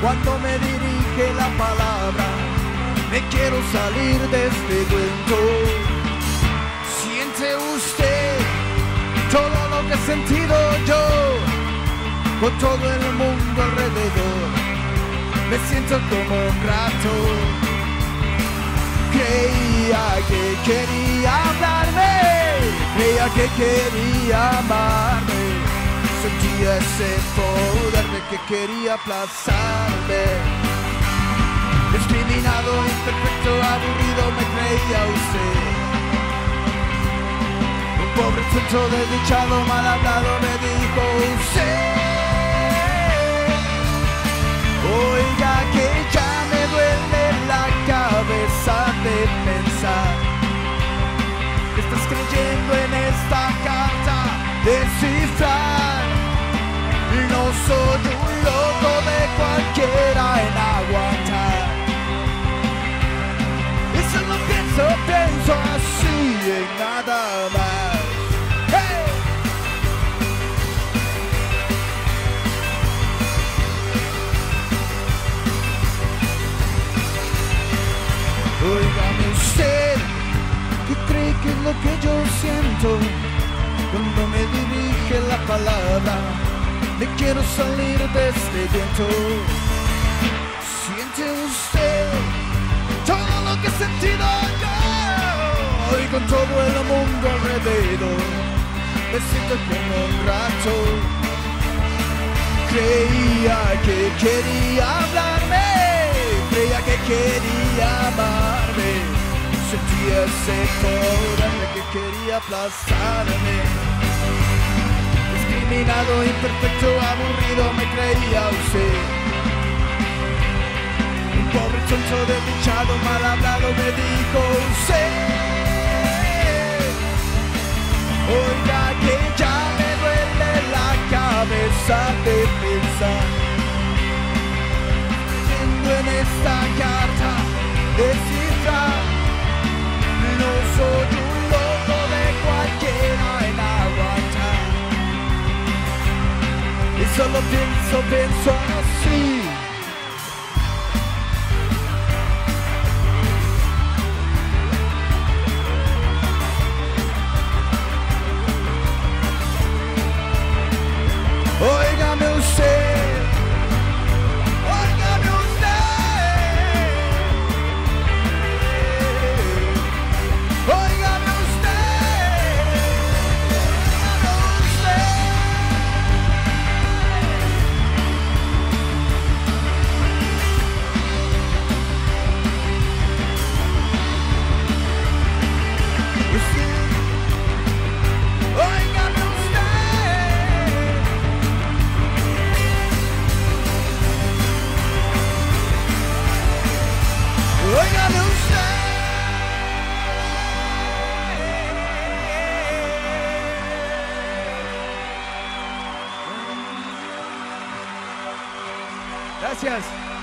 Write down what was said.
cuando me dirige la palabra. Me quiero salir de este cuento. Siente usted todo lo que he sentido yo, con todo el mundo alrededor. Me siento como un rato. Creía que quería hablarme, creía que quería amarme. Ese poder de que quería aplazarme. Discriminado, imperfecto, aburrido me creía usted. Un pobre tonto desdichado, mal hablado me dijo usted. Oiga que ya me duele la cabeza de pensar estás creyendo en lo que yo siento cuando me dirige la palabra. Me quiero salir de este viento. Siente usted todo lo que he sentido yo y con todo el mundo alrededor. Me siento como un rato. Creía que quería hablarme, creía que quería amarme. Sentía ese de que quería aplazarme. Discriminado, imperfecto, aburrido me creía usted. Un pobre tonto desdichado, mal hablado me dijo usted. Oiga que ya me duele la cabeza de pensar Creyendo en esta carta descifrar solo penso, penso a sì. Oiga Gracias.